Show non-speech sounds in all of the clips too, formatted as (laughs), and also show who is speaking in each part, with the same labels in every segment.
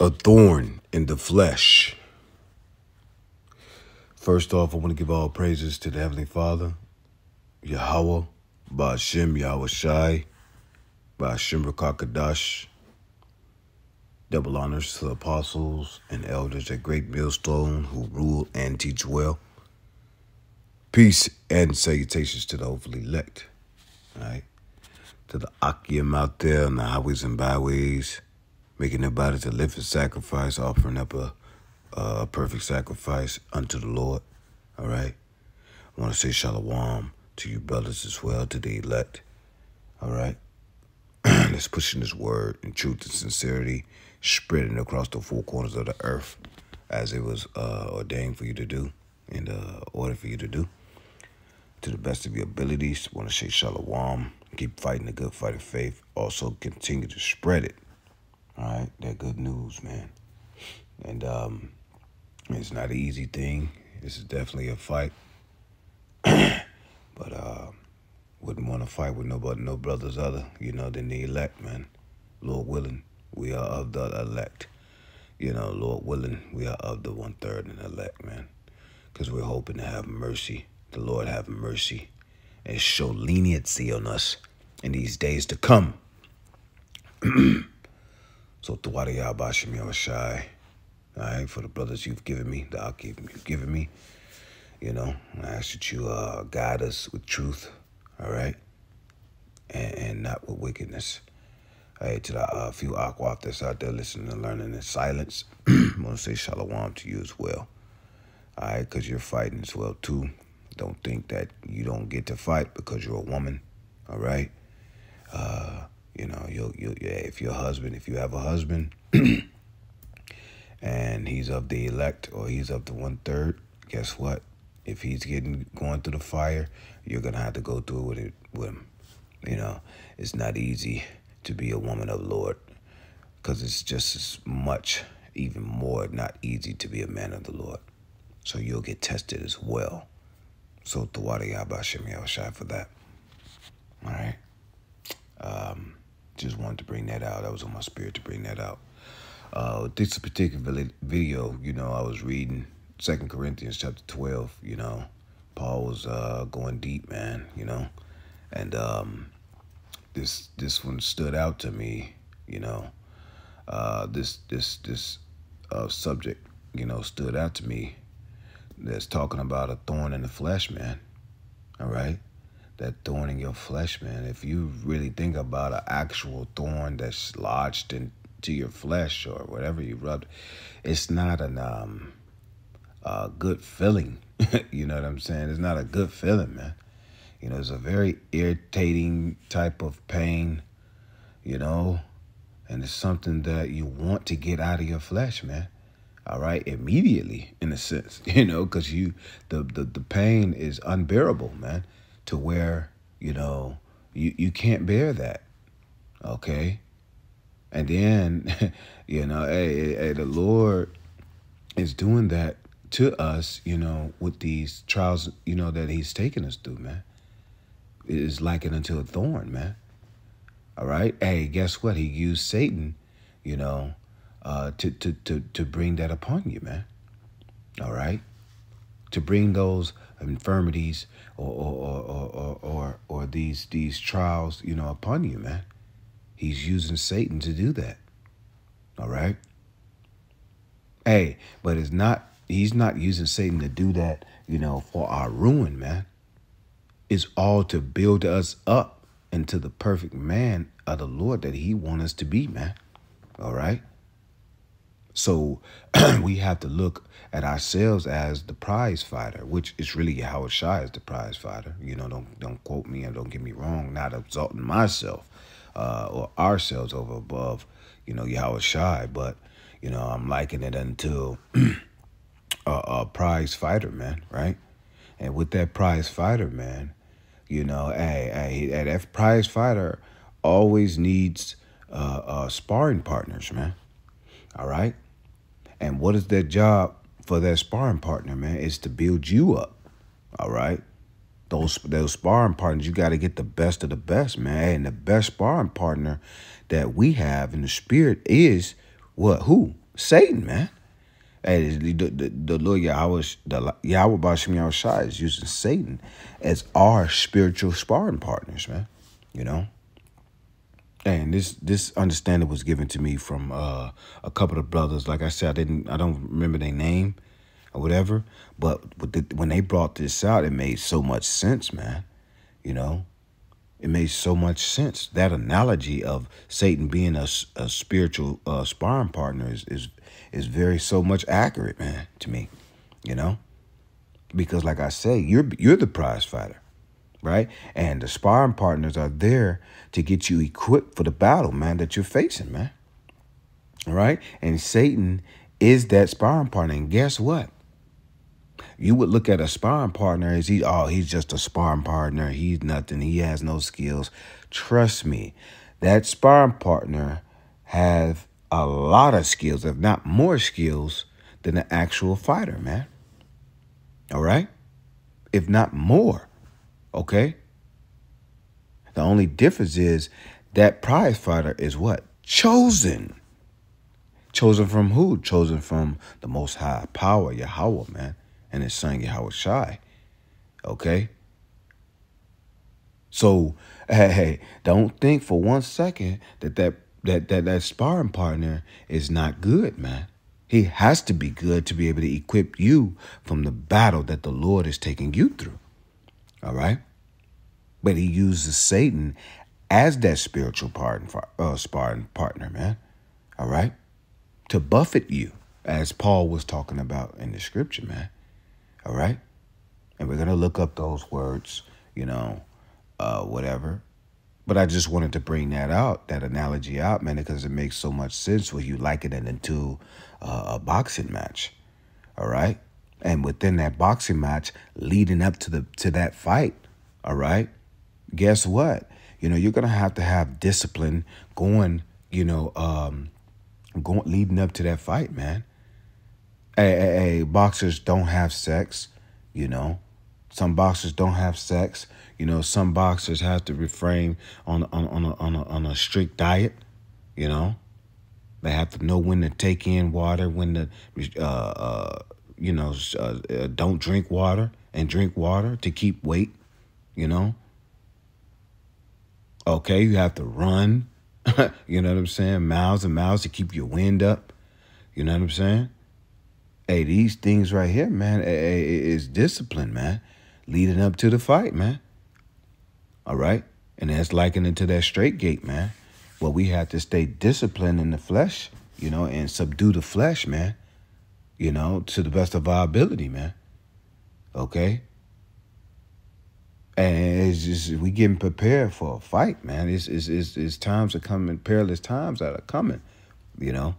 Speaker 1: a thorn in the flesh. First off, I want to give all praises to the Heavenly Father, Yahweh, Ba'ashem Yahweh Shai, Ba'ashem Rakakadash. Double honors to the apostles and elders at Great Millstone who rule and teach well. Peace and salutations to the hopefully elect. All right. To the Akim out there on the highways and byways making their bodies a living sacrifice, offering up a, a perfect sacrifice unto the Lord. All right. I want to say shalom to you brothers as well, to the elect. All right. (clears throat) Let's push in this word in truth and sincerity, spreading across the four corners of the earth as it was uh, ordained for you to do and uh, ordered for you to do. To the best of your abilities, want to say shalom. Keep fighting the good fight of faith. Also continue to spread it all right, that good news, man. And um, it's not an easy thing. This is definitely a fight. (clears throat) but uh, wouldn't want to fight with nobody, no brothers other, you know, than the elect, man. Lord willing, we are of the elect. You know, Lord willing, we are of the one third and elect, man. Because we're hoping to have mercy. The Lord have mercy and show leniency on us in these days to come. (clears throat) So Tawadi Yabashim Yawashai. All right, for the brothers you've given me, the Akim you've given me. You know, I ask that you uh, guide us with truth, all right? And, and not with wickedness. Hey, to the uh, few Akwaf that's out there listening and learning in silence, I want to say shalom to you as well. All right, because you're fighting as well, too. Don't think that you don't get to fight because you're a woman, all right? Uh, you know, you you yeah, if your husband, if you have a husband, (clears throat) and he's of the elect or he's of the one third, guess what? If he's getting going through the fire, you're gonna have to go through with it with him. You know, it's not easy to be a woman of Lord, because it's just as much, even more, not easy to be a man of the Lord. So you'll get tested as well. So Tawari Abashim Shai for that. All right. Um, just wanted to bring that out. That was on my spirit to bring that out. Uh, this particular video, you know, I was reading Second Corinthians chapter 12, you know. Paul was uh, going deep, man, you know. And um, this this one stood out to me, you know. Uh, this this this uh, subject, you know, stood out to me. That's talking about a thorn in the flesh, man. All right that thorn in your flesh, man. If you really think about an actual thorn that's lodged into your flesh or whatever you rubbed, it's not an um a good feeling. (laughs) you know what I'm saying? It's not a good feeling, man. You know, it's a very irritating type of pain, you know, and it's something that you want to get out of your flesh, man. All right, immediately in a sense, (laughs) you know, because you the, the the pain is unbearable, man to where, you know, you, you can't bear that. Okay? And then, (laughs) you know, hey, hey, the Lord is doing that to us, you know, with these trials, you know, that he's taking us through, man. It is likened unto a thorn, man. All right? Hey, guess what? He used Satan, you know, uh, to, to, to, to bring that upon you, man. All right? To bring those infirmities or or, or, or, or, or these these trials, you know, upon you, man. He's using Satan to do that. All right? Hey, but it's not he's not using Satan to do that, you know, for our ruin, man. It's all to build us up into the perfect man of the Lord that he wants us to be, man. All right? So (clears throat) we have to look at ourselves as the prize fighter, which is really Yahweh Shai is the prize fighter. You know, don't don't quote me and don't get me wrong, not exalting myself uh, or ourselves over above, you know, Yahweh Shai, but you know, I'm liking it until (clears throat) a, a prize fighter, man, right? And with that prize fighter, man, you know, hey, hey, that prize fighter always needs uh, uh, sparring partners, man. All right. And what is that job for that sparring partner, man? Is to build you up. All right. those those sparring partners, you got to get the best of the best, man. And the best sparring partner that we have in the spirit is what? Who? Satan, man. Hey, the, the, the Lord Yahweh, the Yahweh Bashim Yahushua is using Satan as our spiritual sparring partners, man. You know? And this this understanding was given to me from uh, a couple of brothers. Like I said, I didn't I don't remember their name or whatever. But the, when they brought this out, it made so much sense, man. You know, it made so much sense. That analogy of Satan being a, a spiritual uh, sparring partner is, is is very so much accurate, man, to me. You know, because like I say, you're you're the prize fighter, right? And the sparring partners are there to get you equipped for the battle, man, that you're facing, man. All right, and Satan is that sparring partner, and guess what? You would look at a sparring partner as he, oh, he's just a sparring partner. He's nothing. He has no skills. Trust me, that sparring partner have a lot of skills, if not more skills, than the actual fighter, man. All right? If not more. Okay? The only difference is that prize fighter is what? Chosen. Chosen from who? Chosen from the most high power, Yahweh, man, and his son Yahweh Shai. Okay? So, (laughs) hey, don't think for one second that that that that that sparring partner is not good, man. He has to be good to be able to equip you from the battle that the Lord is taking you through. All right? But he uses Satan as that spiritual partner, uh, sparring partner, man. All right? To buffet you, as Paul was talking about in the scripture, man. All right? And we're going to look up those words, you know, uh, whatever. But I just wanted to bring that out, that analogy out, man, because it makes so much sense when you liken it into uh, a boxing match. All right. And within that boxing match, leading up to the to that fight, all right, guess what? You know, you're gonna have to have discipline going, you know, um, going leading up to that fight, man. Hey, hey, hey, boxers don't have sex, you know. Some boxers don't have sex. You know, some boxers have to refrain on on on a, on a, on a strict diet. You know, they have to know when to take in water, when to, uh, uh, you know, uh, uh, don't drink water and drink water to keep weight. You know. Okay, you have to run. (laughs) you know what I'm saying? Miles and miles to keep your wind up. You know what I'm saying? Hey, these things right here, man, is discipline, man. Leading up to the fight, man. All right. And that's likened to that strait gate, man. Well, we have to stay disciplined in the flesh, you know, and subdue the flesh, man. You know, to the best of our ability, man. Okay. And it's just we getting prepared for a fight, man. It's it's it's, it's times are coming, perilous times that are coming, you know.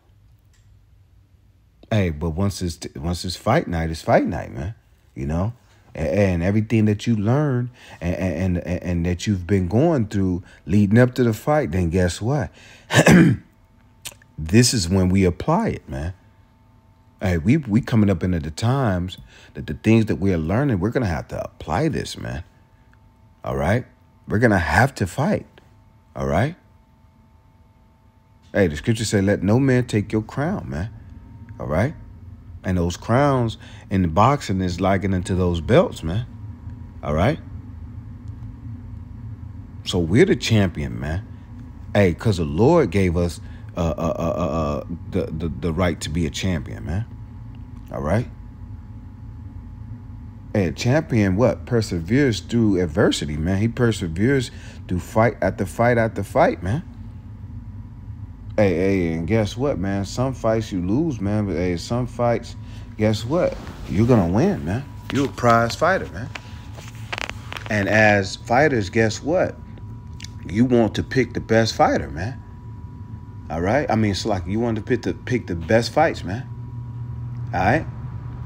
Speaker 1: Hey, but once it's once it's fight night, it's fight night, man. You know and everything that you learn and, and, and, and that you've been going through leading up to the fight, then guess what? (clears throat) this is when we apply it, man. Hey, we we coming up into the times that the things that we are learning, we're gonna have to apply this, man. All right, we're gonna have to fight. All right. Hey, the scripture say, "Let no man take your crown, man." All right. And those crowns in the boxing is likened to those belts, man. All right? So we're the champion, man. Hey, because the Lord gave us uh, uh, uh, uh, uh, the, the, the right to be a champion, man. All right? Hey, a champion, what? Perseveres through adversity, man. He perseveres through fight after fight after fight, man. Hey, hey, and guess what, man? Some fights you lose, man, but hey, some fights, guess what? You're gonna win, man. You're a prize fighter, man. And as fighters, guess what? You want to pick the best fighter, man. All right? I mean, it's like you want to pick the pick the best fights, man. All right?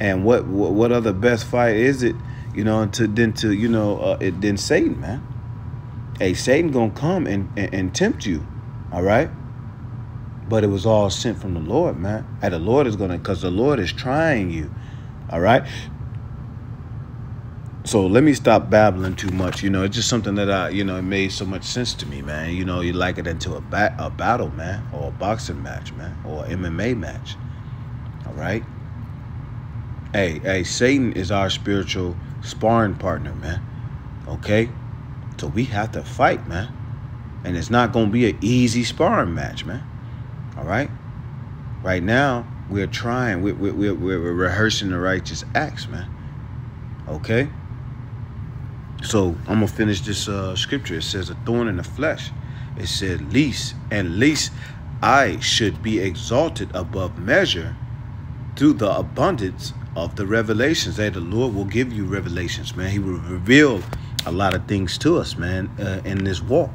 Speaker 1: And what what, what other best fight is it, you know, to then to, you know, uh, it then Satan, man. Hey, Satan gonna come and, and, and tempt you. All right? but it was all sent from the Lord, man. And the Lord is gonna, cause the Lord is trying you. All right. So let me stop babbling too much. You know, it's just something that I, you know, it made so much sense to me, man. You know, you like it into a bat, a battle, man, or a boxing match, man, or an MMA match. All right. Hey, hey, Satan is our spiritual sparring partner, man. Okay, so we have to fight, man, and it's not gonna be an easy sparring match, man. All right. Right now, we're trying. We're we're, we're, we're rehearsing the righteous acts, man. Okay. So I'm gonna finish this uh, scripture. It says a thorn in the flesh. It said least and least I should be exalted above measure through the abundance of the revelations. That the Lord will give you revelations, man. He will reveal a lot of things to us, man, uh, in this walk.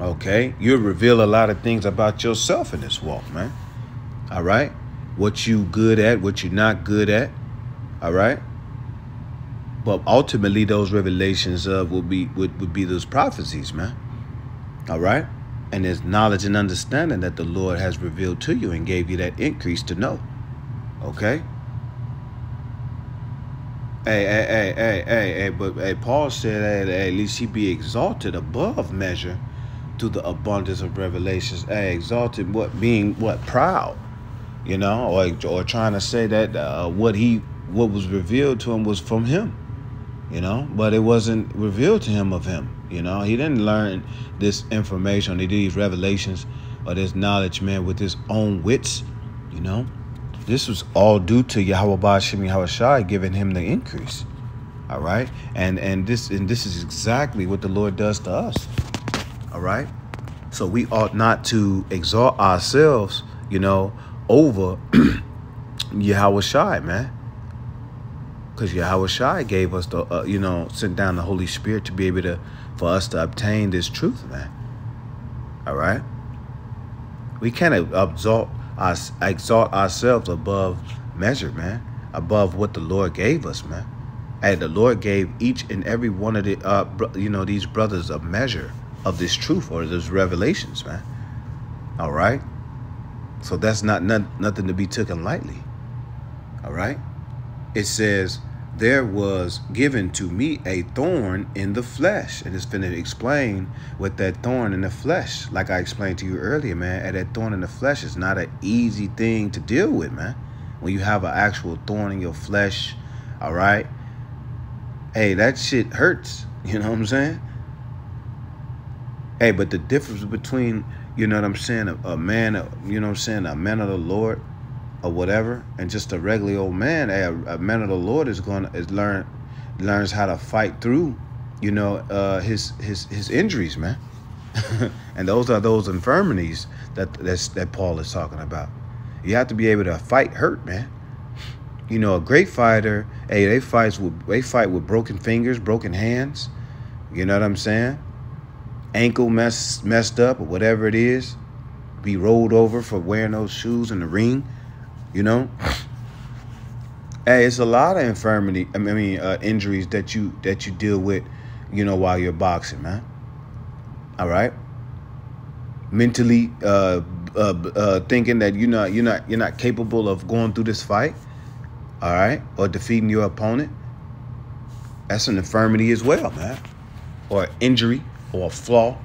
Speaker 1: Okay, you'll reveal a lot of things about yourself in this walk, man. All right, what you good at, what you're not good at. All right. But ultimately, those revelations uh, will be would, would be those prophecies, man. All right, and there's knowledge and understanding that the Lord has revealed to you and gave you that increase to know. Okay. Hey, hey, hey, hey, hey, hey, but hey, Paul said hey, at least he be exalted above measure to the abundance of revelations. Hey, exalted, what being what proud, you know, or or trying to say that uh, what he what was revealed to him was from him you know, but it wasn't revealed to him of him. You know, he didn't learn this information, he did these revelations or this knowledge, man, with his own wits. You know, this was all due to Yahweh Bashim Yahushai giving him the increase. All right, and and this and this is exactly what the Lord does to us. All right, so we ought not to exalt ourselves, you know, over (clears throat) Yahweh Shai, man because Yahweh Shai gave us the, uh, you know, sent down the Holy Spirit to be able to, for us to obtain this truth, man. All right? We can't exalt, exalt ourselves above measure, man, above what the Lord gave us, man. And the Lord gave each and every one of the, uh, you know, these brothers a measure of this truth or those revelations, man. All right? So that's not, not nothing to be taken lightly. All right? It says, there was given to me a thorn in the flesh. And it's going to explain what that thorn in the flesh, like I explained to you earlier, man, and that thorn in the flesh is not an easy thing to deal with, man. When you have an actual thorn in your flesh, all right? Hey, that shit hurts. (laughs) You know what I'm saying? Hey, but the difference between, you know what I'm saying, a, a man, a, you know what I'm saying, a man of the Lord or whatever, and just a regular old man, a, a man of the Lord is going to is learn learns how to fight through, you know, uh, his his his injuries, man. (laughs) and those are those infirmities that that's, that Paul is talking about. You have to be able to fight hurt, man. You know, a great fighter, hey, they fights with they fight with broken fingers, broken hands. You know what I'm saying? Ankle mess messed up or whatever it is, be rolled over for wearing those shoes in the ring. You know, hey, it's a lot of infirmity. I mean, uh, injuries that you that you deal with, you know, while you're boxing, man. All right. Mentally, uh, uh, uh, thinking that you're not you're not you're not capable of going through this fight, all right, or defeating your opponent. That's an infirmity as well, man, or injury or a flaw.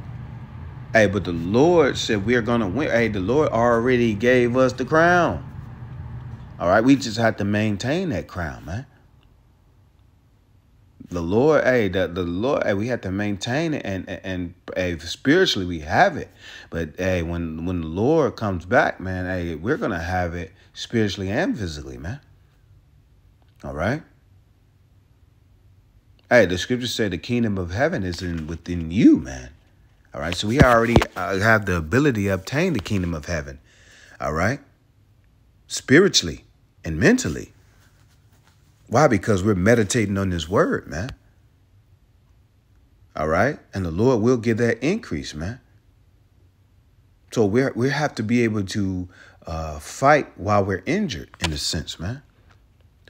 Speaker 1: Hey, but the Lord said we are gonna win. Hey, the Lord already gave us the crown. All right, we just have to maintain that crown, man. The Lord, hey, the, the Lord, hey, we have to maintain it, and and, and hey, spiritually we have it, but hey, when when the Lord comes back, man, hey, we're gonna have it spiritually and physically, man. All right. Hey, the scriptures say the kingdom of heaven is in within you, man. All right, so we already uh, have the ability to obtain the kingdom of heaven. All right, spiritually and mentally. Why? Because we're meditating on this word, man. All right? And the Lord will give that increase, man. So we we have to be able to uh, fight while we're injured, in a sense, man.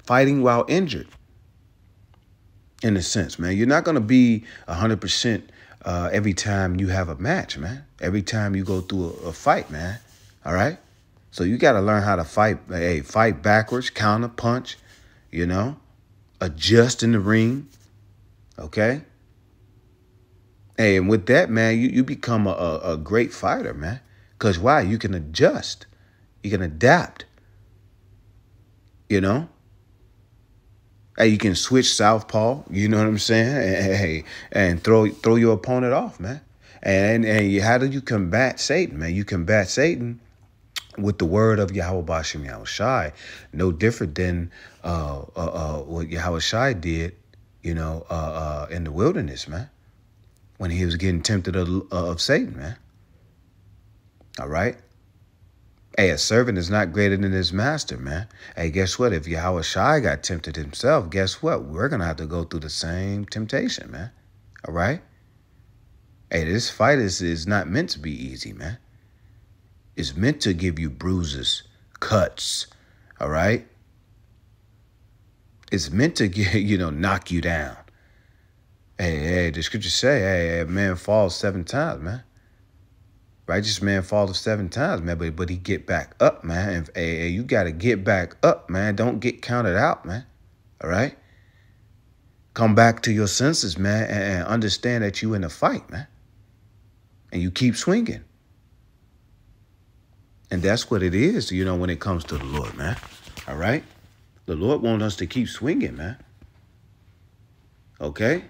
Speaker 1: Fighting while injured, in a sense, man. You're not going to be 100% uh, every time you have a match, man. Every time you go through a, a fight, man. All right? So you got to learn how to fight, hey, fight backwards, counter punch, you know, adjust in the ring. Okay. Hey, and with that, man, you, you become a, a, a great fighter, man. Because why? You can adjust. You can adapt. You know? Hey, you can switch southpaw, you know what I'm saying? (laughs) Hey, and throw throw your opponent off, man. And and how do you combat Satan, man? You combat Satan with the word of Yahweh Bashim Yahweh Shai, no different than uh, uh, uh, what Yahweh Shai did, you know, uh, uh, in the wilderness, man, when he was getting tempted of, uh, of Satan, man. All right? Hey, a servant is not greater than his master, man. Hey, guess what? If Yahweh Shai got tempted himself, guess what? We're going to have to go through the same temptation, man. All right? Hey, this fight is, is not meant to be easy, man. It's meant to give you bruises, cuts, all right? It's meant to get, (laughs) you know, knock you down. Hey, hey, the scripture say, hey, man falls seven times, man. Righteous man falls seven times, man, but but he get back up, man. And hey, hey you gotta get back up, man. Don't get counted out, man. All right? Come back to your senses, man, and understand that you in a fight, man. And you keep swinging. And that's what it is, you know, when it comes to the Lord, man. All right? The Lord wants us to keep swinging, man. Okay?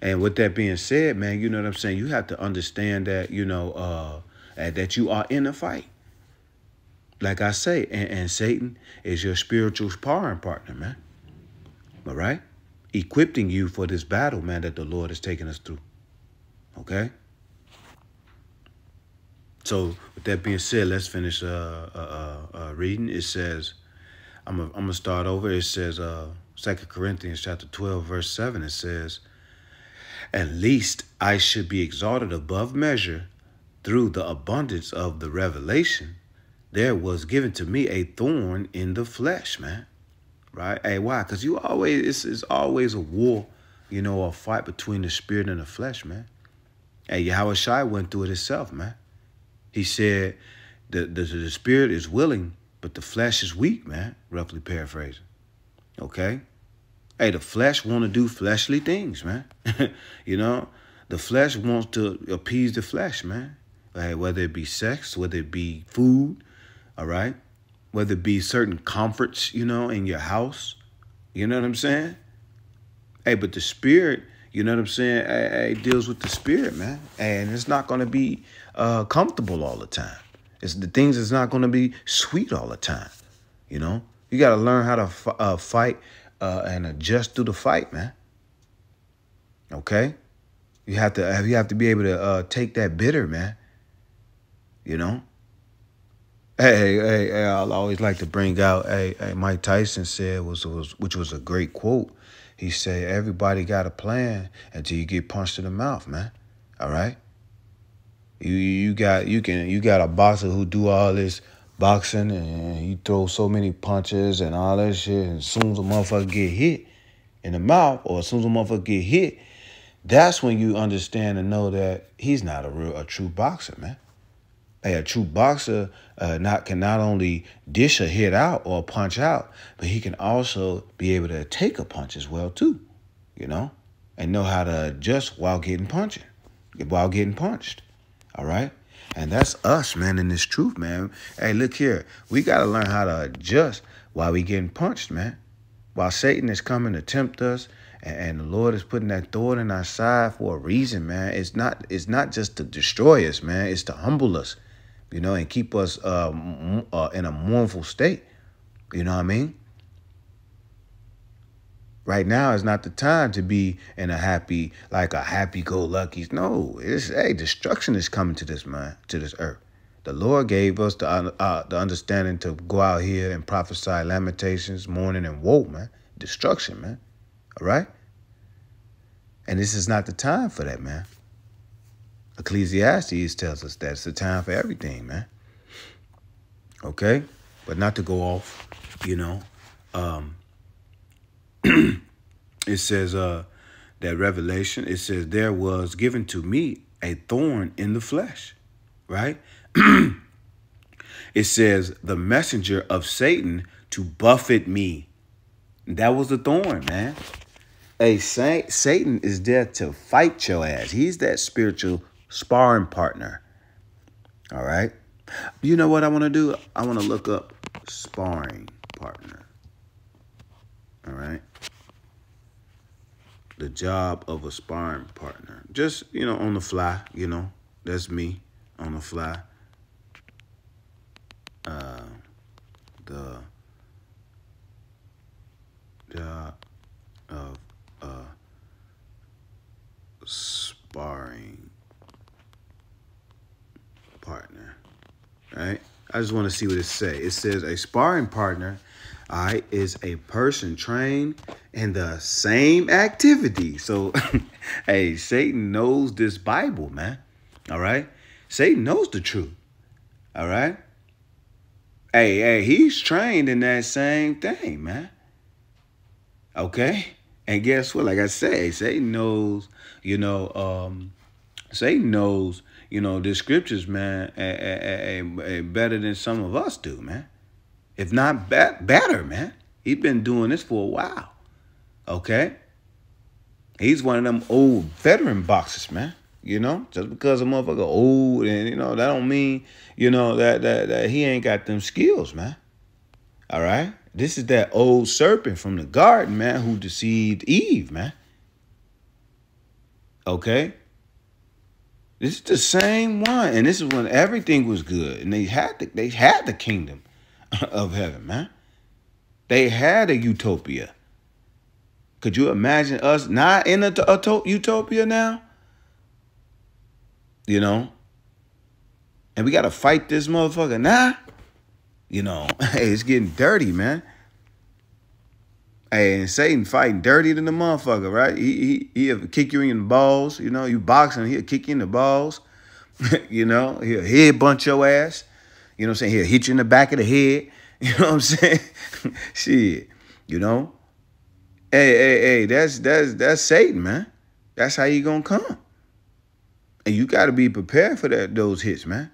Speaker 1: And with that being said, man, you know what I'm saying? You have to understand that, you know, uh, that you are in a fight. Like I say, and, and Satan is your spiritual sparring partner, man. All right? Equipping you for this battle, man, that the Lord is taking us through. Okay? So, with that being said, let's finish uh, uh, uh, uh reading. It says, I'm going to start over. It says, uh, 2 Corinthians chapter 12, verse 7, it says, At least I should be exalted above measure through the abundance of the revelation. There was given to me a thorn in the flesh, man. Right? Hey, why? Because you always, it's, it's always a war, you know, a fight between the spirit and the flesh, man. Hey, Yahweh Shai went through it himself, man. He said the, the, the spirit is willing, but the flesh is weak, man. Roughly paraphrasing. Okay? Hey, the flesh want to do fleshly things, man. (laughs) you know, the flesh wants to appease the flesh, man. Hey, whether it be sex, whether it be food, all right? Whether it be certain comforts, you know, in your house. You know what I'm saying? Hey, but the spirit, you know what I'm saying? Hey, hey deals with the spirit, man. And it's not going to be uh, comfortable all the time. It's the things that's not going to be sweet all the time. You know, you got to learn how to uh, fight uh, and adjust through the fight, man. Okay, you have to you have to be able to uh, take that bitter, man. You know. Hey, hey, hey, I always like to bring out. Hey, hey, Mike Tyson said was was which was a great quote. He said, "Everybody got a plan until you get punched in the mouth, man." All right. You you got you can you got a boxer who do all this boxing and he throws so many punches and all that shit. And as soon as a motherfucker get hit in the mouth, or as soon as a motherfucker get hit, that's when you understand and know that he's not a real a true boxer, man. Hey, a true boxer uh, not can not only dish a hit out or punch out, but he can also be able to take a punch as well too, you know, and know how to adjust while getting punched, while getting punched. All right. And that's us, man, in this truth, man. Hey, look here. We got to learn how to adjust while we getting punched, man. While Satan is coming to tempt us and, the Lord is putting that thorn in our side for a reason, man. It's not it's not just to destroy us, man. It's to humble us, you know, and keep us uh, uh, in a mournful state. You know what I mean? Right now is not the time to be in a happy, like a happy-go-lucky. No, it's hey, destruction is coming to this man, to this earth. The Lord gave us the uh, the understanding to go out here and prophesy lamentations, mourning, and woe, man. Destruction, man. All right. And this is not the time for that, man. Ecclesiastes tells us that it's the time for everything, man. Okay, but not to go off, you know. Um, (clears throat) it says uh, that revelation, it says, there was given to me a thorn in the flesh, right? (clears throat) it says, the messenger of Satan to buffet me. That was the thorn, man. Hey, Satan is there to fight your ass. He's that spiritual sparring partner. All right. You know what I want to do? I want to look up sparring partner. All right. The job of a sparring partner. Just, you know, on the fly, you know. That's me on the fly. Uh, the job of a sparring partner. Right? I just want to see what it says. It says a sparring partner, right, is a person trained in the same activity. So, (laughs) hey, Satan knows this Bible, man. All right? Satan knows the truth. All right? Hey, hey, he's trained in that same thing, man. Okay? And guess what? Like I say, Satan knows, you know, um, Satan knows, you know, the scriptures, man, a, a, a, better than some of us do, man. If not be better, man. He's been doing this for a while. Okay? He's one of them old veteran boxers, man. You know, just because a motherfucker old and you know that don't mean you know that that that he ain't got them skills, man. All right, this is that old serpent from the garden, man, who deceived Eve, man. Okay, this is the same one, and this is when everything was good, and they had the, they had the kingdom (coughs) of heaven, man. They had a utopia. Could you imagine us not in a, a utopia now? you know? And we got to fight this motherfucker now. You know, (laughs) hey, it's getting dirty, man. Hey, and Satan fighting dirty than the motherfucker, right? He he he'll kick you in the balls, you know. You boxing, he'll kick you in the balls. (laughs) you know, he'll head bunch your ass. You know what I'm saying? He'll hit you in the back of the head. (laughs) You know what I'm saying? (laughs) Shit, you know. Hey, hey, hey, that's that's that's Satan, man. That's how you gonna come. And you got to be prepared for that those hits, man.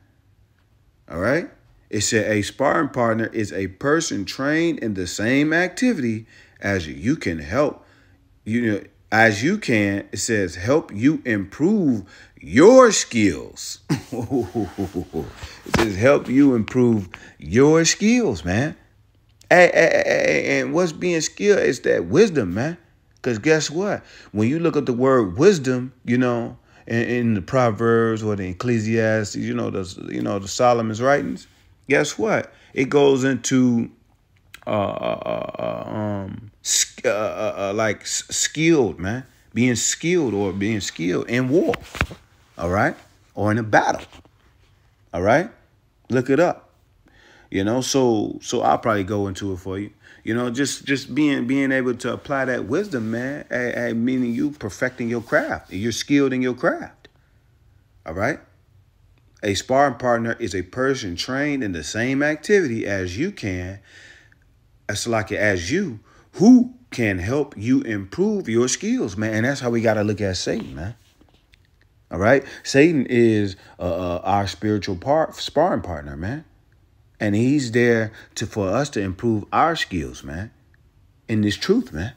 Speaker 1: All right? It said a sparring partner is a person trained in the same activity as you. You can help, you know, as you can, it says help you improve your skills. (laughs) it says help you improve your skills, man. Hey, hey, And what's being skilled is that wisdom, man. Because guess what? When you look at the word wisdom, you know, in, in the Proverbs or the Ecclesiastes, you know, the you know the Solomon's writings. Guess what? It goes into uh, uh, uh um, uh, uh, uh, like skilled, man, being skilled or being skilled in war, all right, or in a battle, all right. Look it up, you know. So so I'll probably go into it for you. You know, just just being being able to apply that wisdom, man, meaning you perfecting your craft. You're skilled in your craft. All right? A sparring partner is a person trained in the same activity as you can, as like as you, who can help you improve your skills, man. And that's how we got to look at Satan, man. All right? Satan is uh, our spiritual part, sparring partner, man. And he's there to for us to improve our skills, man. In this truth, man.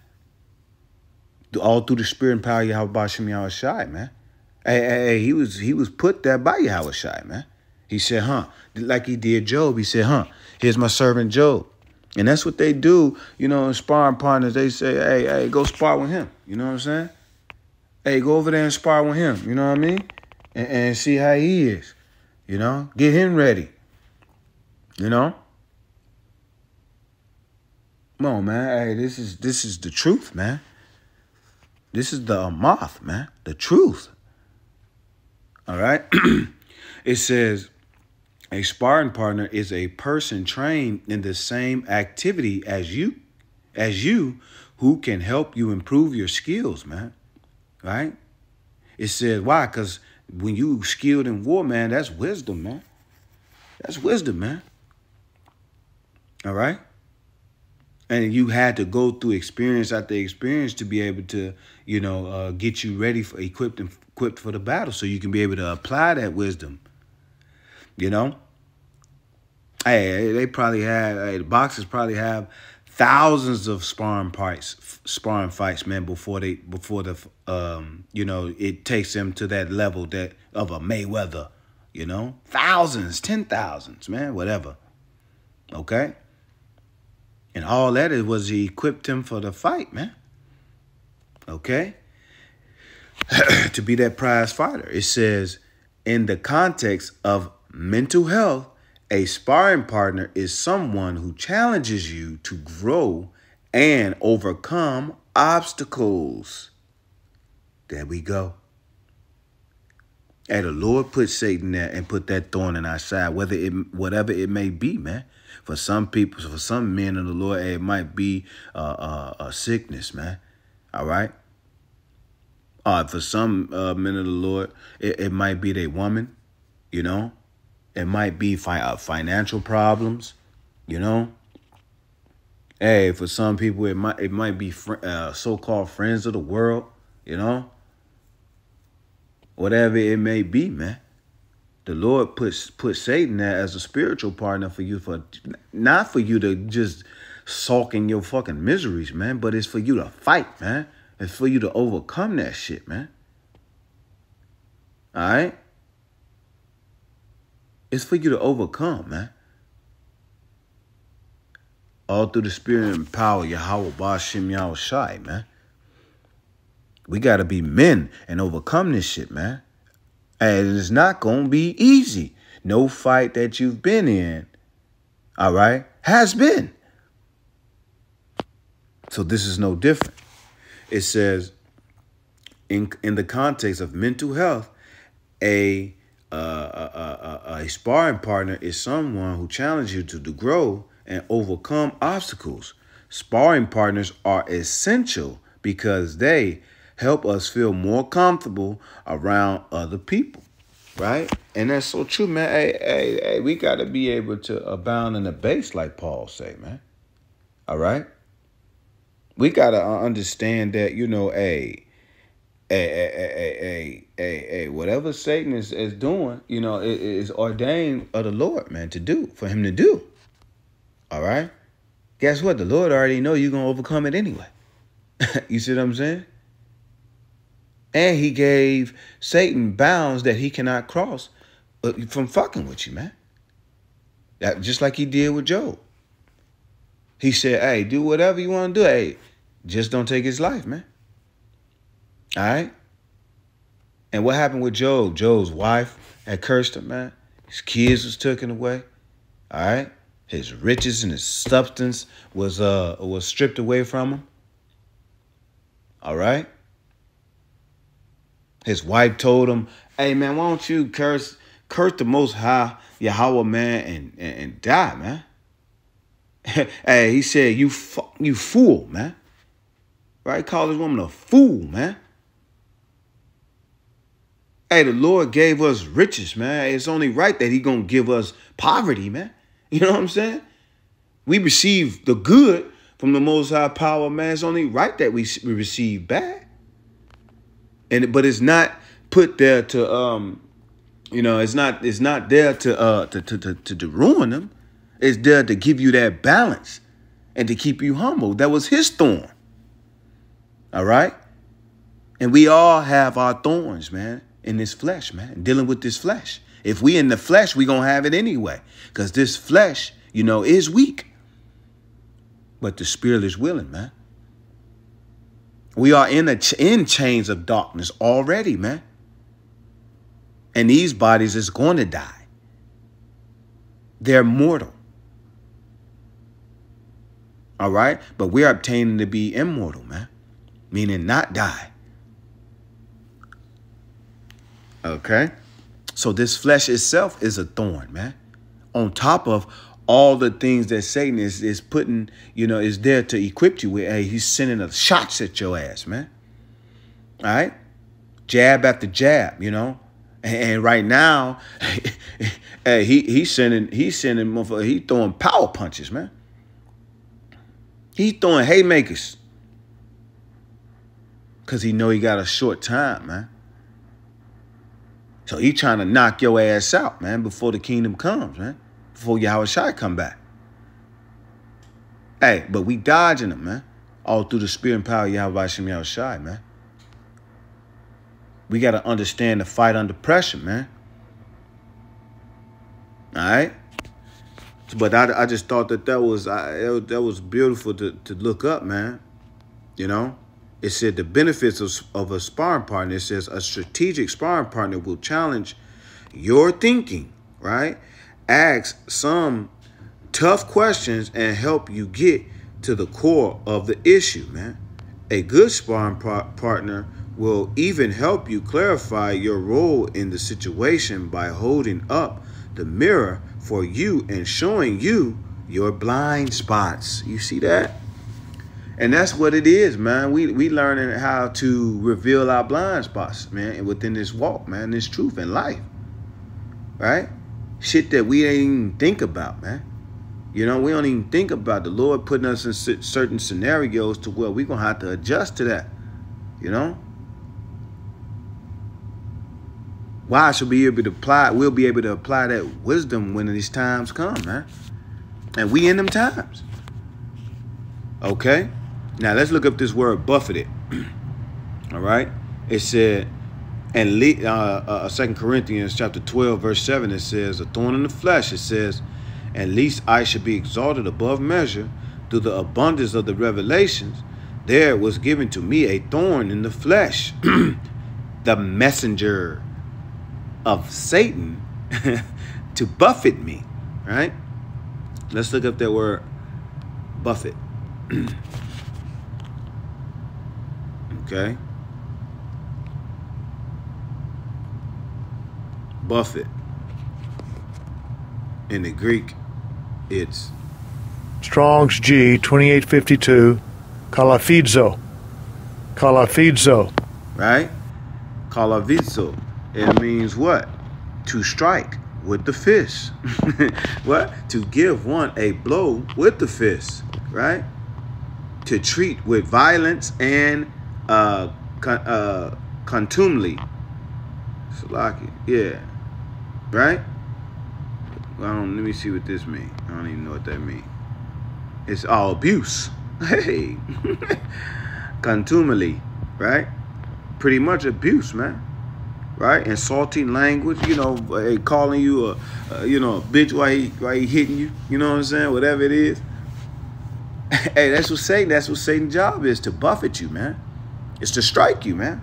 Speaker 1: All through the spirit and power of Yahweh Shem Yahweh Shai, man. Hey, hey, hey, he was he was put there by Yahweh Shai, man. He said, huh, like he did Job. He said, huh, here's my servant Job. And that's what they do, you know, in sparring partners. They say, hey, hey, go spar with him. You know what I'm saying? Hey, go over there and spar with him. You know what I mean? And, and see how he is. You know, get him ready. You know? Come on, man. Hey, this is this is the truth, man. This is the moth, man. The truth. All right. (clears throat) it says a sparring partner is a person trained in the same activity as you, as you, who can help you improve your skills, man. Right? It says why? Because when you skilled in war, man, that's wisdom, man. That's wisdom, man. All right. And you had to go through experience after experience to be able to, you know, uh, get you ready for equipped and equipped for the battle, so you can be able to apply that wisdom. You know. Hey, they probably have hey, the boxers probably have thousands of sparring fights, sparring fights, man, before they before the um, you know, it takes them to that level that of a Mayweather, you know, thousands, ten thousands, man, whatever. Okay, and all that is was he equipped him for the fight, man. Okay, (clears throat) to be that prize fighter. It says in the context of mental health a sparring partner is someone who challenges you to grow and overcome obstacles. There we go. And the Lord put Satan there and put that thorn in our side, whether it whatever it may be, man. For some people, for some men of the Lord, it might be uh, uh, a sickness, man. All right. Uh, for some uh, men of the Lord, it, it might be their woman, you know. It might be fi uh, financial problems, you know. Hey, for some people, it might it might be uh, so-called friends of the world, you know. Whatever it may be, man. The Lord puts put Satan there as a spiritual partner for you, for not for you to just sulk in your fucking miseries, man, but it's for you to fight, man. It's for you to overcome that shit, man. All right? It's for you to overcome, man. All through the spirit and power, Yahweh Bashim Yahushai, man. We got to be men and overcome this shit, man. And it's not going to be easy. No fight that you've been in, all right, has been. So this is no different. It says, in, in the context of mental health, a uh, a, a, a, sparring partner is someone who challenges you to, to grow and overcome obstacles. Sparring partners are essential because they help us feel more comfortable around other people, right? And that's so true, man. Hey, hey, hey, we got to be able to abound in the base, like Paul say, man. All right? We got to understand that, you know, hey, hey, hey, hey, hey, hey, hey, whatever Satan is, is doing, you know, it is ordained of the Lord, man, to do, for him to do. All right? Guess what? The Lord already know you're going to overcome it anyway. (laughs) you see what I'm saying? And he gave Satan bounds that he cannot cross uh, from fucking with you, man. That, just like he did with Job. He said, hey, do whatever you want to do. Hey, just don't take his life, man. All right? And what happened with Job? Job's wife had cursed him, man. His kids was taken away. All right? His riches and his substance was uh was stripped away from him. All right? His wife told him, "Hey man, why don't you curse curse the Most High Yahweh man and and, and die, man?" (laughs) hey, he said, "You you fool, man." Right? Call this woman a fool, man. Hey, the Lord gave us riches, man. It's only right that he going to give us poverty, man. (laughs) You know what I'm saying? We receive the good from the Most High power, man. It's only right that we, we receive bad. And but it's not put there to um, you know, it's not it's not there to uh to to to, to, to ruin them. It's there to give you that balance and to keep you humble. That was his thorn. All right? And we all have our thorns, man in this flesh, man, dealing with this flesh. If we in the flesh, we going to have it anyway because this flesh, you know, is weak. But the spirit is willing, man. We are in, a ch in chains of darkness already, man. And these bodies is going to die. They're mortal. All right? But we're obtaining to be immortal, man. Meaning not die. Okay? So this flesh itself is a thorn, man. On top of all the things that Satan is is putting, you know, is there to equip you with. Hey, he's sending the shots at your ass, man. All right? Jab after jab, you know. And, and right now, (laughs) hey, he he's sending he's sending he throwing power punches, man. He's throwing haymakers. Cause he know he got a short time, man. So he trying to knock your ass out, man, before the kingdom comes, man. Before Yahweh Shai come back. Hey, but we dodging them, man. All through the spirit and power of Yahweh Shem Yahushai, man. We got to understand the fight under pressure, man. All right? But I, I just thought that that was I, that was beautiful to, to look up, man. You know? It said the benefits of, of a sparring partner. It says a strategic sparring partner will challenge your thinking, right? Ask some tough questions and help you get to the core of the issue, man. A good sparring par partner will even help you clarify your role in the situation by holding up the mirror for you and showing you your blind spots. You see that? And that's what it is, man. We we learning how to reveal our blind spots, man, within this walk, man, this truth in life. Right? Shit that we ain't even think about, man. You know, we don't even think about the Lord putting us in certain scenarios to where we're going to have to adjust to that. You know? Why should we be able to apply, we'll be able to apply that wisdom when these times come, man. And we in them times. Okay? Now let's look up this word buffeted. (clears throat) All right? It said, and uh, uh, 2 Corinthians chapter 12, verse 7, it says, a thorn in the flesh, it says, and least I should be exalted above measure through the abundance of the revelations, there was given to me a thorn in the flesh, (clears throat) the messenger of Satan (laughs) to buffet me, right? Let's look up that word buffet. (clears throat) okay. Buffet. In the Greek, it's
Speaker 2: Strong's G 2852 Kalafidzo. Kalafidzo.
Speaker 1: Right? Kalavizo. It means what? To strike with the fist. (laughs) what? To give one a blow with the fist. Right? To treat with violence and uh, uh, contumely. Yeah. Right? I don't, let me see what this means. I don't even know what that means. It's all abuse. (laughs) Hey. (laughs) Contumely, right? Pretty much abuse, man. Right? Insulting language, you know, calling you a, a, you know, a bitch while he, while he hitting you. You know what I'm saying? Whatever it is. (laughs) hey, that's what Satan, that's what Satan's job is, to buffet you, man. It's to strike you, man.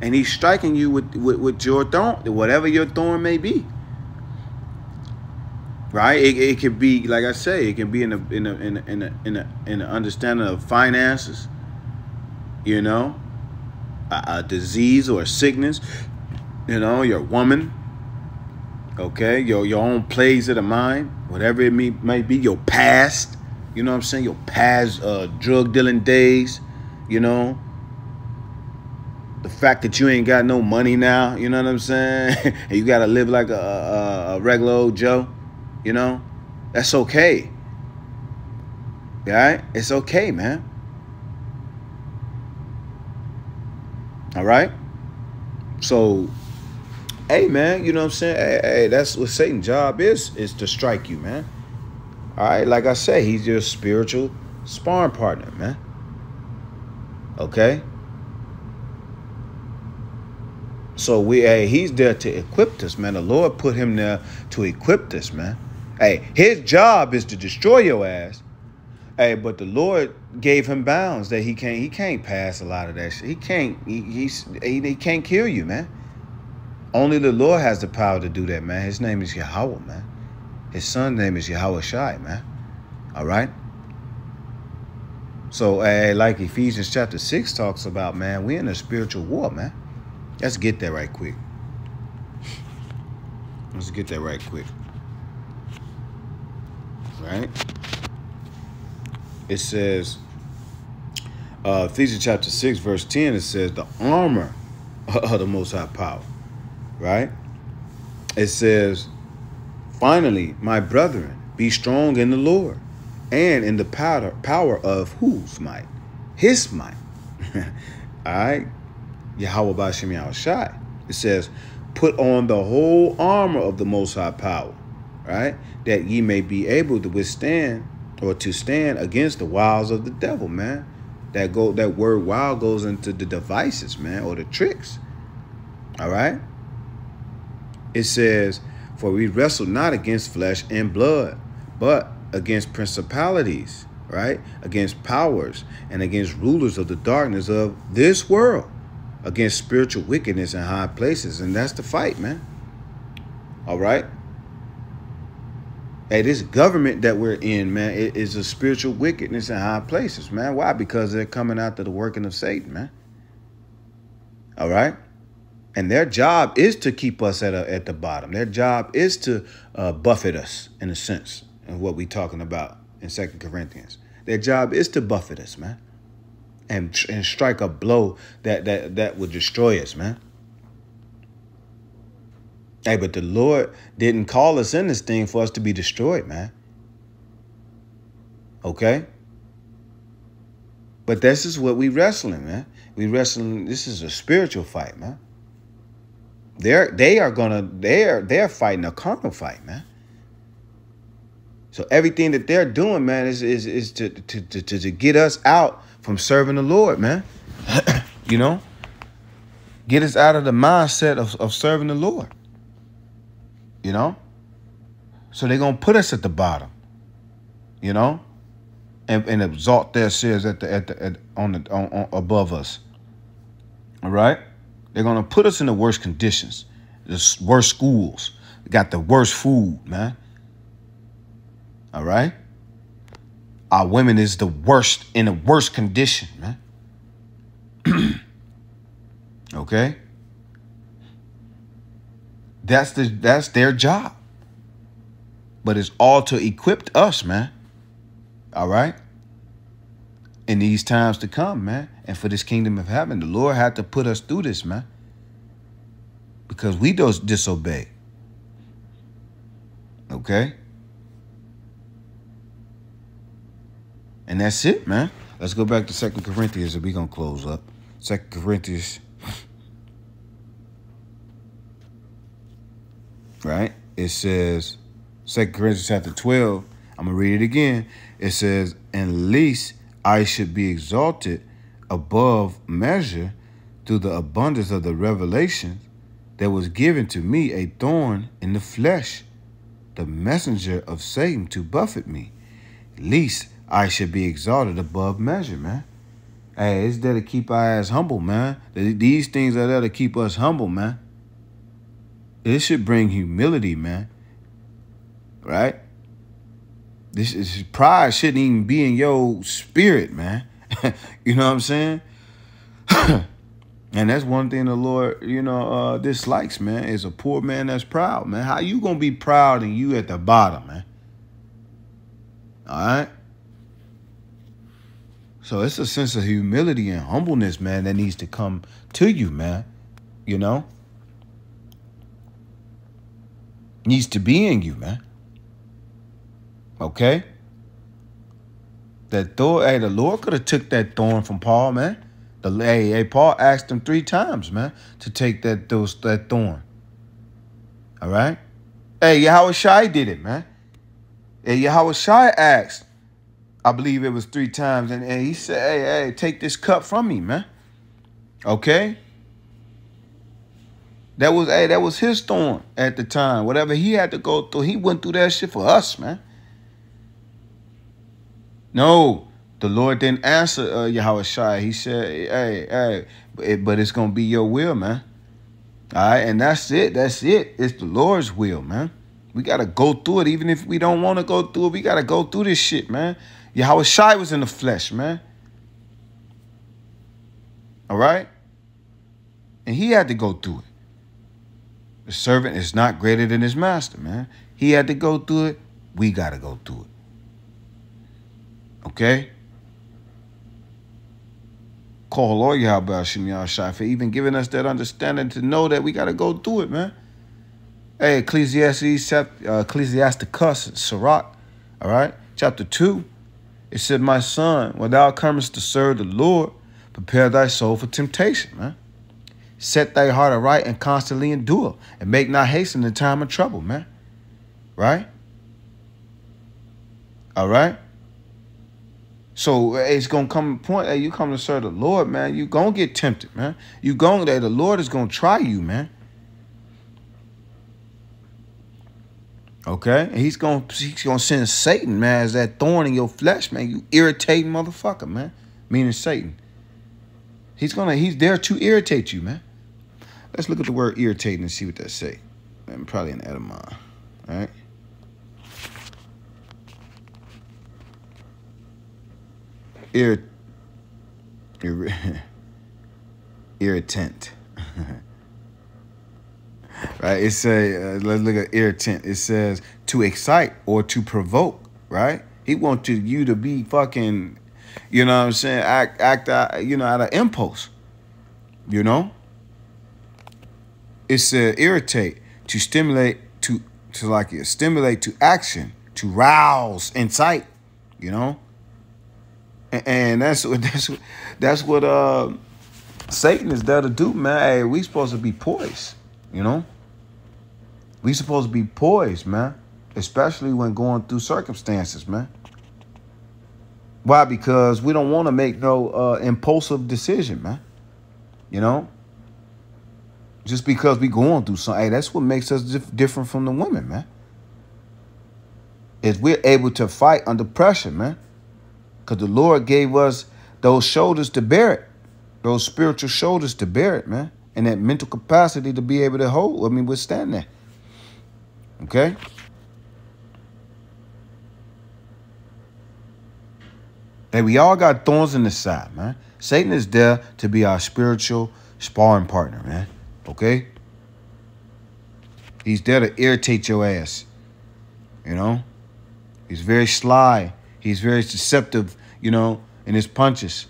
Speaker 1: And he's striking you with, with, with your thorn, whatever your thorn may be right? It, it could be like I say, it can be in a in a in a in a in a, in understanding of finances, you know, a, a, disease or a sickness, you know, your woman, okay, your your own plays of the mind, whatever it may, may be, your past, you know what I'm saying, your past uh, drug dealing days, you know. Fact that you ain't got no money now, you know what I'm saying? (laughs) and you got to live like a, a, a regular old Joe you know, that's okay. Right? It's okay, man. All right? So, hey, man, you know what I'm saying? Hey, hey, that's what Satan's job is, is to strike you, man. All right? Like I say, he's your spiritual sparring partner, man. Okay? So we hey, he's there to equip us, man. The Lord put him there to equip us, man. Hey, his job is to destroy your ass. Hey, but the Lord gave him bounds that he can't he can't pass a lot of that shit. He can't he he, he can't kill you, man. Only the Lord has the power to do that, man. His name is Yahweh, man. His son's name is Yahweh Shai, man. All right? So, hey, like Ephesians chapter 6 talks about, man, we're in a spiritual war, man. Let's get that right quick. Let's get that right quick right? It says, uh, Ephesians chapter 6, verse 10, it says, the armor of the Most High power, right? It says, finally, my brethren, be strong in the Lord and in the power, power of whose might? His might. (laughs) All right? Yahweh Bashem Shai. It says, put on the whole armor of the Most High power right? That ye may be able to withstand or to stand against the wiles of the devil, man. That go that word wild goes into the devices, man, or the tricks. All right? It says, For we wrestle not against flesh and blood, but against principalities, right? Against powers and against rulers of the darkness of this world, against spiritual wickedness in high places. And that's the fight, man. All right? Hey, this government that we're in, man, it is a spiritual wickedness in high places, man. Why? Because they're coming after the working of Satan, man. All right? And their job is to keep us at, a, at the bottom. Their job is to uh, buffet us, in a sense, of what we're talking about in Second Corinthians. Their job is to buffet us, man. And, and strike a blow that, that, that would destroy us, man. Hey, but the Lord didn't call us in this thing for us to be destroyed, man. Okay? But this is what we wrestling, man. We wrestling, this is a spiritual fight, man. They're they are gonna they're they're fighting a carnal fight, man. So everything that they're doing, man, is is is to to to, to get us out from serving the Lord, man. (clears throat) you know? Get us out of the mindset of, of serving the Lord. You know? So they're gonna put us at the bottom. You know? And, and exalt their sins at the at the at, on the on, on above us. All right? They're gonna put us in the worst conditions, the worst schools, got the worst food, man. All right. Our women is the worst in the worst condition, man. (clears throat) okay. That's the that's their job. But it's all to equip us, man. All right. In these times to come, man. And for this kingdom of heaven, the Lord had to put us through this, man. Because we don't disobey. Okay? And that's it, man. Let's go back to Second Corinthians and we're going to close up. Second Corinthians. Right? It says, Second Corinthians chapter 12. I'm going to read it again. It says, And least I should be exalted above measure through the abundance of the revelation there was given to me a thorn in the flesh, the messenger of Satan to buffet me, least I should be exalted above measure, man. Hey, it's there to keep our ass humble, man. These things are there to keep us humble, man. This should bring humility, man. Right? This is pride shouldn't even be in your spirit, man. (laughs) you know what I'm saying? (clears throat) and that's one thing the Lord, you know, uh, dislikes, man, is a poor man that's proud, man. How you gonna be proud and you at the bottom, man? All right. So it's a sense of humility and humbleness, man, that needs to come to you, man. You know? Needs to be in you, man. Okay? That thorn, hey, the Lord could have took that thorn from Paul, man. The hey, hey, Paul asked him three times, man, to take that those that thorn. All right? Hey, Yahweh Shai did it, man. Hey, Yahweh Shai asked, I believe it was three times, and, and he said, Hey, hey, take this cup from me, man. Okay? That was hey, that was his thorn at the time. Whatever he had to go through, he went through that shit for us, man. No, the Lord didn't answer uh, Yahweh Shai. He said, hey, hey, but it's going to be your will, man. All right, and that's it. That's it. It's the Lord's will, man. We got to go through it. Even if we don't want to go through it, we got to go through this shit, man. Yahweh Shai was in the flesh, man. All right? And he had to go through it. The servant is not greater than his master, man. He had to go through it. We got to go through it. Okay? Call Lord Yahweh Shem Shai for even giving us that understanding to know that we got to go through it, man. Hey, Ecclesiastes, uh, Ecclesiasticus, Sirach, all right, chapter 2, it said, My son, when thou comest to serve the Lord, prepare thy soul for temptation, man. Set thy heart aright and constantly endure, and make not haste in the time of trouble, man. Right? All right? So it's gonna come a point, hey, you come to serve the Lord, man. You gonna get tempted, man. You going there, the Lord is gonna try you, man. Okay, and he's gonna he's gonna send Satan, man, as that thorn in your flesh, man. You irritating motherfucker, man. Meaning Satan. He's gonna he's there to irritate you, man. Let's look at the word irritating and see what that say. And probably an etymon, all right? Ir, ir (laughs) irritant. (laughs) right? It say, uh, let's look at irritant. It says to excite or to provoke, right? He wants you to be fucking, you know what I'm saying, act, act out, you know, out of impulse, you know? It's uh, irritate, to stimulate, to, to like, stimulate to action, to rouse, incite, you know? And, and that's what, (laughs) that's, what, that's what, uh, Satan is there to do, man. Hey, we supposed to be poised, you know? We supposed to be poised, man. Especially when going through circumstances, man. Why? Because we don't want to make no uh, impulsive decision, man. You know? Just because we going through something. Hey, that's what makes us dif different from the women, man. Is we're able to fight under pressure, man. Because the Lord gave us those shoulders to bear it. Those spiritual shoulders to bear it, man. And that mental capacity to be able to hold, I mean, withstand that. Okay? Hey, we all got thorns in the side, man. Satan is there to be our spiritual sparring partner, man. Okay? He's there to irritate your ass. You know? He's very sly. He's very deceptive, you know, in his punches.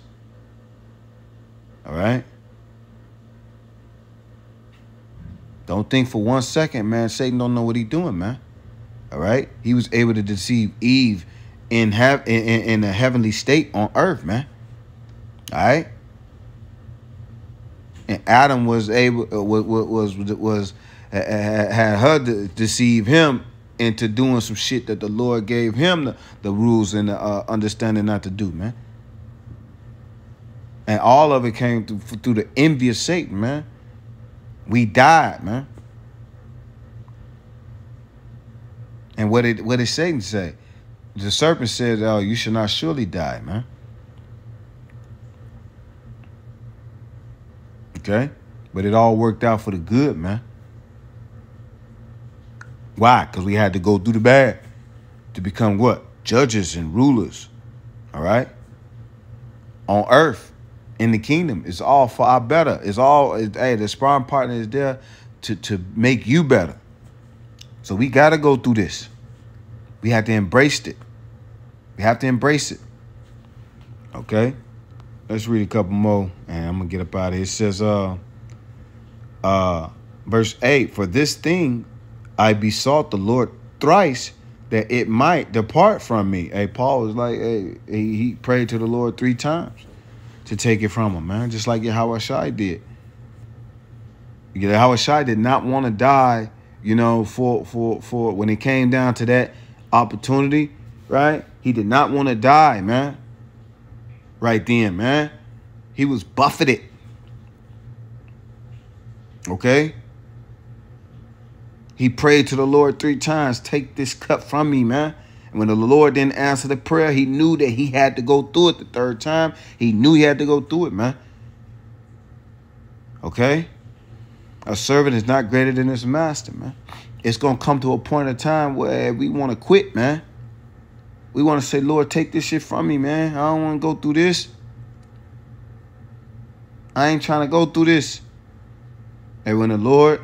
Speaker 1: All right? Don't think for one second, man, Satan don't know what he's doing, man. All right? He was able to deceive Eve in have in, in a heavenly state on earth, man. All right? And Adam was able uh, was was was had her to deceive him into doing some shit that the Lord gave him the, the rules and the uh, understanding not to do, man. And all of it came through, through the envious Satan, man. We died, man. And what did what did Satan say? The serpent said, "Oh, you shall not surely die, man." Okay, but it all worked out for the good, man. Why? Because we had to go through the bad to become what? Judges and rulers. All right? On earth in the kingdom. It's all for our better. It's all, it, hey, the sparring partner is there to, to make you better. So we got to go through this. We have to embrace it. We have to embrace it. Okay? Let's read a couple more and I'm going to get up out of here. It says, uh, uh, verse 8, For this thing I besought the Lord thrice that it might depart from me. Hey, Paul was like, hey, he, he prayed to the Lord three times to take it from him, man. Just like Yahweh Shai did. Yahweh Shai did not want to die, you know, for for for when it came down to that opportunity, right? He did not want to die, man. Right then, man. He was buffeted. Okay? He prayed to the Lord three times, take this cup from me, man. And when the Lord didn't answer the prayer, he knew that he had to go through it the third time. He knew he had to go through it, man. Okay? A servant is not greater than his master, man. It's going to come to a point of time where we want to quit, man. We want to say, Lord, take this shit from me, man. I don't want to go through this. I ain't trying to go through this. And when the Lord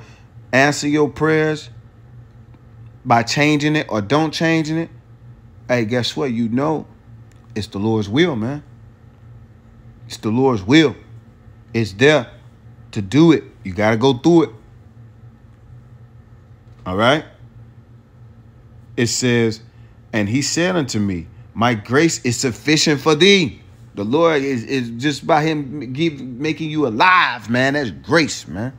Speaker 1: answer your prayers by changing it or don't changing it, hey, guess what? You know it's the Lord's will, man. It's the Lord's will. It's there to do it. You got to go through it. All right? It says, and he said unto me, my grace is sufficient for thee. The Lord is, is just by him give, making you alive, man. That's grace, man.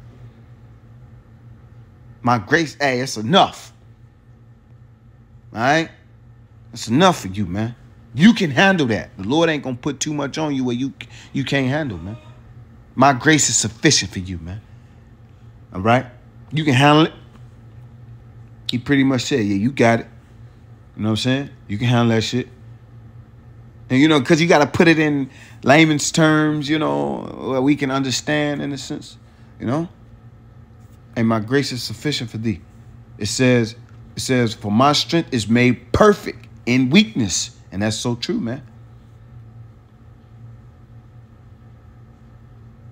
Speaker 1: My grace, hey, it's enough. All right? It's enough for you, man. You can handle that. The Lord ain't gonna put too much on you where you you can't handle, man. My grace is sufficient for you, man. All right? You can handle it. He pretty much said, yeah, you got it. You know what I'm saying? You can handle that shit. And you know, because you got to put it in layman's terms, you know, where we can understand in a sense, you know. And my grace is sufficient for thee. It says, it says, for my strength is made perfect in weakness. And that's so true, man.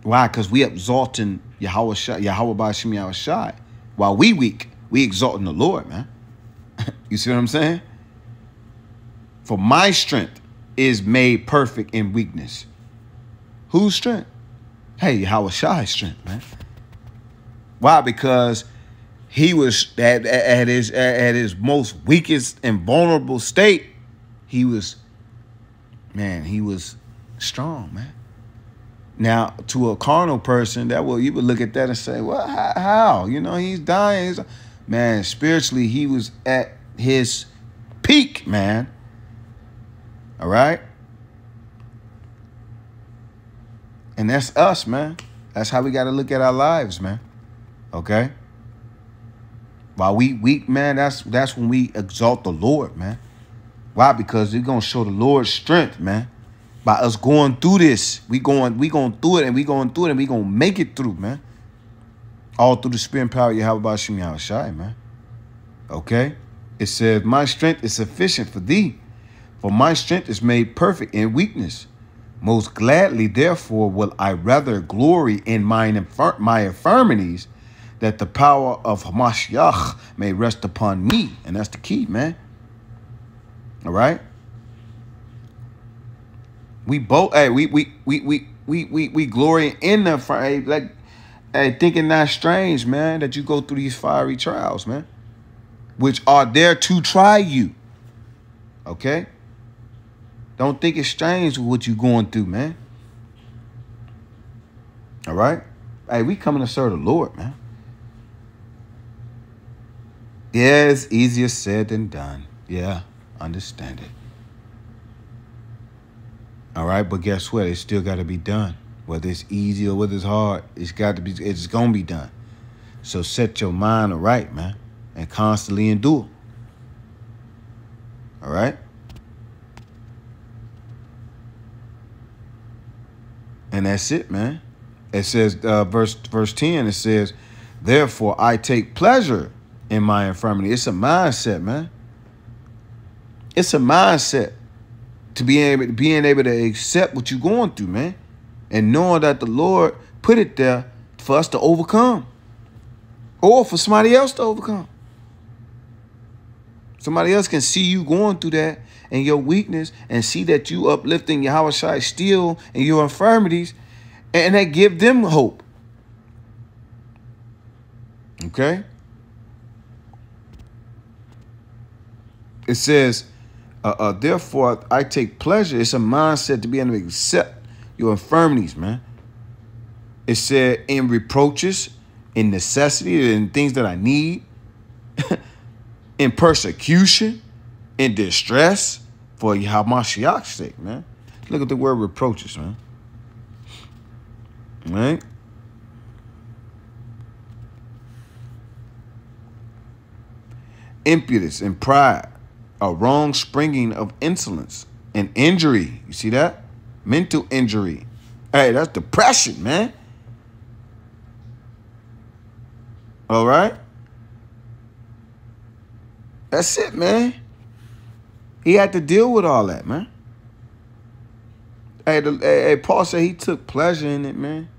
Speaker 1: Why? Because we exalting Yahweh Shai, Yahweh Bashim Yahweh Shai. While we weak, we exalting the Lord, man. (laughs) you see what I'm saying? For my strength is made perfect in weakness. Whose strength? Hey, Yahweh Shai's strength, man. Why? Because he was at, at his at his most weakest and vulnerable state. He was, man, he was strong, man. Now, to a carnal person, that will you would look at that and say, "Well, how? You know, he's dying." He's, man, spiritually, he was at his peak, man. All right, and that's us, man. That's how we got to look at our lives, man. Okay. While we weak, man, that's that's when we exalt the Lord, man. Why? Because we're gonna show the Lord's strength, man by us going through this. We going, we going through it and we going through it and we gonna make it through, man. All through the spirit and power you have about Shemi Shai, man. Okay? It says, My strength is sufficient for thee, for my strength is made perfect in weakness. Most gladly, therefore, will I rather glory in mine my infirmities, that the power of Hamashiach may rest upon me. And that's the key, man. All right? We both, hey, we we we we we we, we glory in the fire. Like, hey, thinking not strange, man, that you go through these fiery trials, man, which are there to try you. Okay. Don't think it's strange what you going through, man. All right. Hey, we coming to serve the Lord, man. Yeah, it's easier said than done. Yeah, understand it. All right, but guess what? It still got to be done. Whether it's easy or whether it's hard, it's got to be. It's gonna be done. So set your mind right, man, and constantly endure. All right. And that's it, man. It says, uh, verse verse ten. It says, "Therefore I take pleasure in my infirmity." It's a mindset, man. It's a mindset to being able being able to accept what you're going through, man, and knowing that the Lord put it there for us to overcome, or for somebody else to overcome. Somebody else can see you going through that and your weakness and see that you uplifting Yahweh Shai still and your infirmities, and that give them hope. Okay? It says, uh, uh, therefore, I take pleasure. It's a mindset to be able to accept your infirmities, man. It said in reproaches, in necessity, in things that I need, (laughs) in persecution, in distress, for you have Hamashiach's sake, man. Look at the word reproaches, man. Right? Impudence and pride a wrong springing of insolence and injury. You see that? Mental injury. Hey, that's depression, man. All right? That's it, man. He had to deal with all that, man. Hey, the, hey, hey, Paul said he took pleasure in it, man.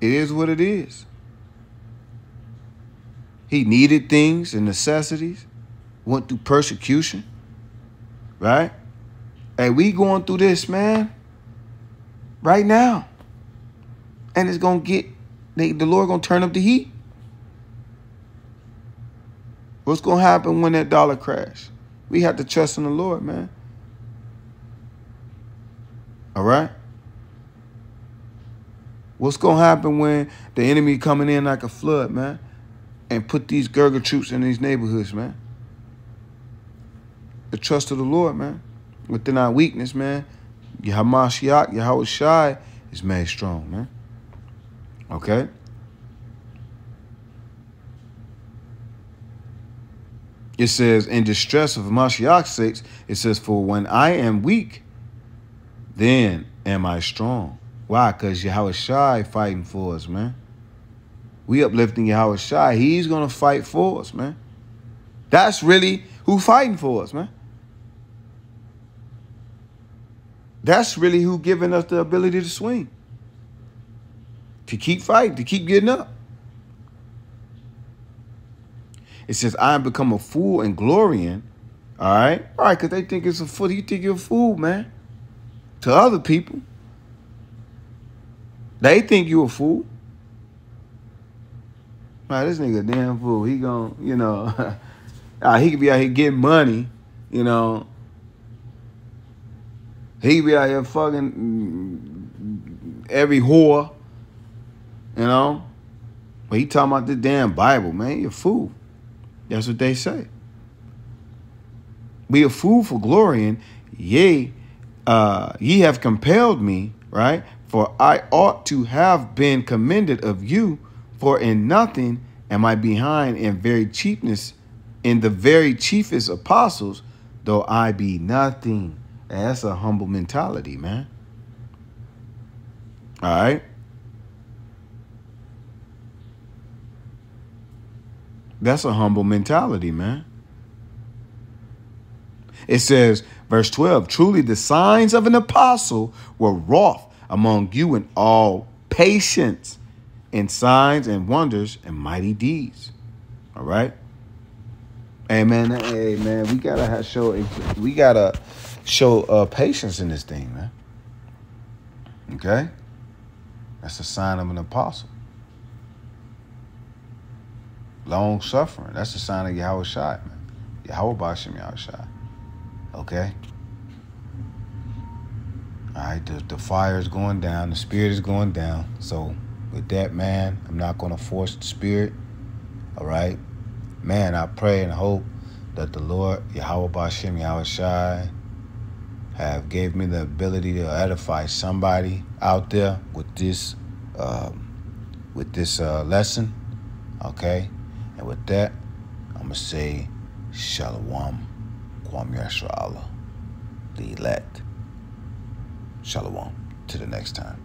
Speaker 1: It is what it is. He needed things and necessities went through persecution, right? And we going through this, man, right now. And it's going to get, they, the Lord going to turn up the heat. What's going to happen when that dollar crash? We have to trust in the Lord, man. All right? What's going to happen when the enemy coming in like a flood, man, and put these Gurkha troops in these neighborhoods, man? The trust of the Lord, man. within our weakness, man, Yahamashiach, Yahweh Shai is made strong, man. Okay? It says, in distress of Mashiach's sake, it says, for when I am weak, then am I strong. Why? Because Yahweh Shai fighting for us, man. We uplifting Yahweh Shai. He's going to fight for us, man. That's really who fighting for us, man. That's really who giving us the ability to swing. To keep fighting, to keep getting up. It says, I am become a fool and glorying. All right? All right, because they think it's a fool. You think you're a fool, man. To other people. They think you a fool. Man, this nigga damn fool. He gon' you know, (laughs) he could be out here getting money, you know. He be out here fucking every whore, you know. But he talking about the damn Bible, man. You a fool. That's what they say. Be a fool for glorying, yea, uh, ye have compelled me, right? For I ought to have been commended of you, for in nothing am I behind in very cheapness, in the very chiefest apostles, though I be nothing. That's a humble mentality, man. All right. That's a humble mentality, man. It says, verse 12, truly the signs of an apostle were wrought among you in all patience, in signs and wonders and mighty deeds. All right. Amen. Man, we gotta show we gotta show uh, patience in this thing, man. Okay? That's a sign of an apostle. Long suffering. That's a sign of Yahweh Shai, man. Yahweh Bashim Yahweh Shai. Okay? All right, the, the fire is going down. The spirit is going down. So with that, man, I'm not going to force the spirit. All right? Man, I pray and hope that the Lord, Yahweh Bashim Yahweh Shai, have gave me the ability to edify somebody out there with this um, with this uh, lesson. Okay, and with that, I'm gonna say Shalom, Kwam Yashra Allah, the elect. Shalom. To the next time.